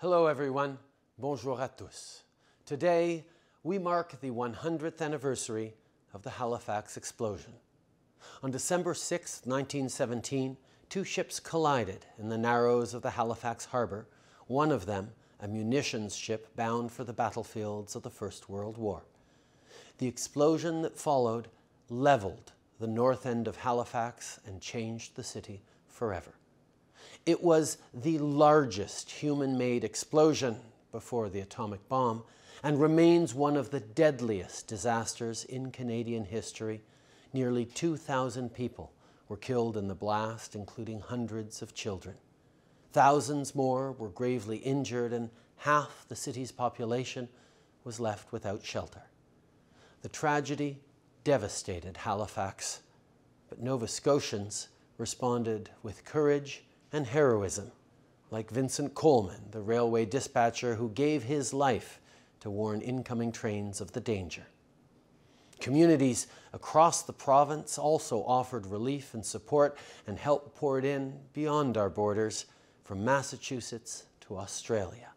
Hello, everyone. Bonjour à tous. Today, we mark the 100th anniversary of the Halifax explosion. On December 6, 1917, two ships collided in the narrows of the Halifax harbor, one of them a munitions ship bound for the battlefields of the First World War. The explosion that followed leveled the north end of Halifax and changed the city forever. It was the largest human made explosion before the atomic bomb and remains one of the deadliest disasters in Canadian history. Nearly 2,000 people were killed in the blast, including hundreds of children. Thousands more were gravely injured, and half the city's population was left without shelter. The tragedy devastated Halifax, but Nova Scotians responded with courage and heroism, like Vincent Coleman, the railway dispatcher who gave his life to warn incoming trains of the danger. Communities across the province also offered relief and support, and help poured in beyond our borders from Massachusetts to Australia.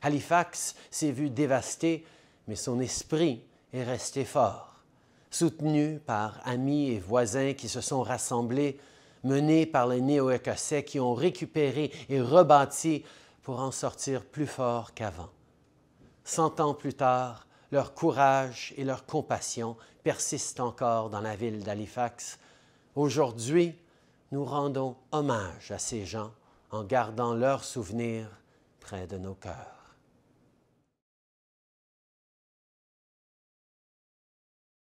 Halifax s'est vu dévasté, mais son esprit est resté fort. Soutenu par amis et voisins qui se sont rassemblés, menés par les néo-écossais qui ont récupéré et rebâti pour en sortir plus fort qu'avant. Cent ans plus tard, leur courage et leur compassion persistent encore dans la ville d'Halifax. Aujourd'hui, nous rendons hommage à ces gens en gardant leurs souvenirs près de nos cœurs.